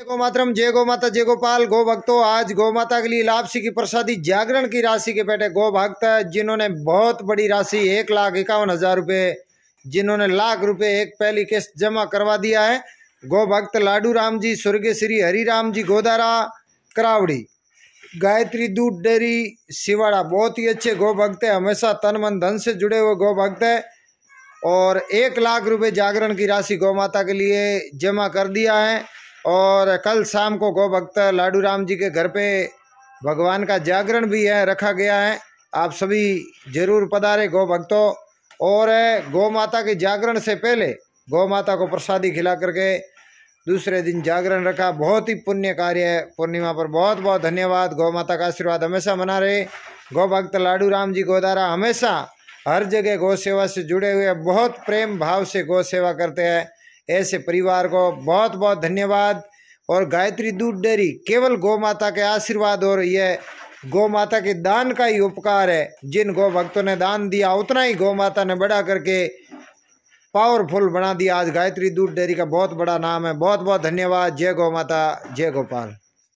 गो मातरम, जय गो माता, जय गोपाल, गो भक्तों, आज गौ माता के लिए लापसी की प्रसादी जागरण की राशि के बैठे गो भक्त जिन्होंने बहुत बड़ी राशि, एक लाख इक्यावन हज़ार रुपये, जिन्होंने लाख रुपए एक पहली किस्त जमा करवा दिया है। गो भक्त लाडू राम जी, स्वर्गीय श्री हरि राम जी, गोदारा, करावड़ी, गायत्री दूध डेयरी सिवाड़ा, बहुत ही अच्छे गो भक्त है, हमेशा तन मन धन से जुड़े हुए गो भक्त है, और एक लाख रुपए जागरण की राशि गौ माता के लिए जमा कर दिया है। और कल शाम को गौ भक्त लाडू राम जी के घर पे भगवान का जागरण भी है, रखा गया है। आप सभी ज़रूर पधारे गौ भक्तों और गौ माता के जागरण से पहले गौ माता को प्रसादी खिला करके दूसरे दिन जागरण रखा। बहुत ही पुण्य कार्य है। पूर्णिमा पर बहुत बहुत धन्यवाद। गौ माता का आशीर्वाद हमेशा मना रहे। गौ भक्त लाडू राम जी गोदारा हमेशा हर जगह गौ सेवा से जुड़े हुए बहुत प्रेम भाव से गौ सेवा करते हैं। ऐसे परिवार को बहुत बहुत धन्यवाद। और गायत्री दूध डेयरी केवल गौ माता के आशीर्वाद और यह गौ माता के दान का ही उपकार है। जिन गौ भक्तों ने दान दिया, उतना ही गौ माता ने बड़ा करके पावरफुल बना दिया। आज गायत्री दूध डेयरी का बहुत बड़ा नाम है। बहुत बहुत धन्यवाद। जय गौ माता, जय गोपाल।